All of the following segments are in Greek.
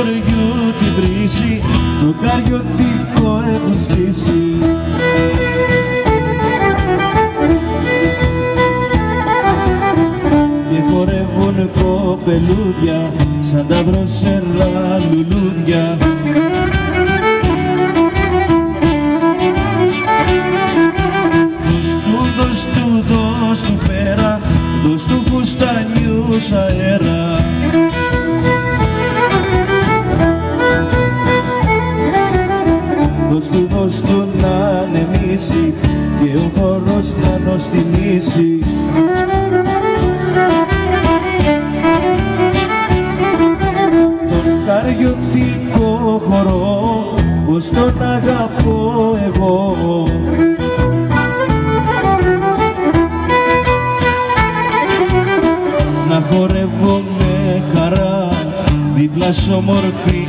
χωριού την βρύση το καριωτικό έχουν στήσει. Και χορεύουν κοπελούδια σαν τα δροσερά λουλούδια Δώσ' του, δώσ' του πέρα, δώσ' του φουστανιούς αέρα του, δώσ' του να ανεμίσει και ο χορός να νοστιμήσει. Τον καριωτικό χορό πως τον αγαπώ εγώ. Να χορεύω με χαρά δίπλα σ' όμορφη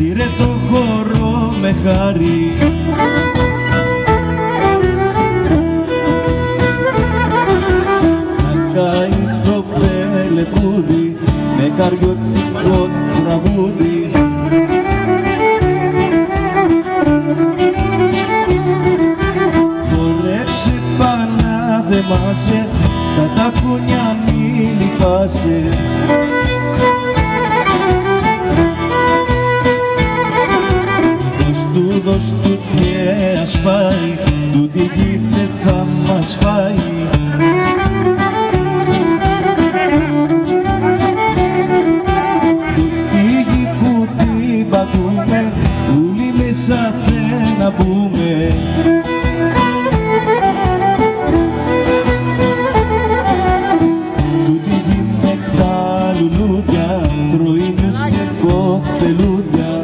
σύρε το χορό με χάρη. Να καεί το πελεκούδι με καριωτικό τραγούδι. Χορέψε πανά δε μάσε, τα τακούνια μη λυπάσαι Τούτη γη με τα λουλούδια, τροίνιους και κοπελούδια.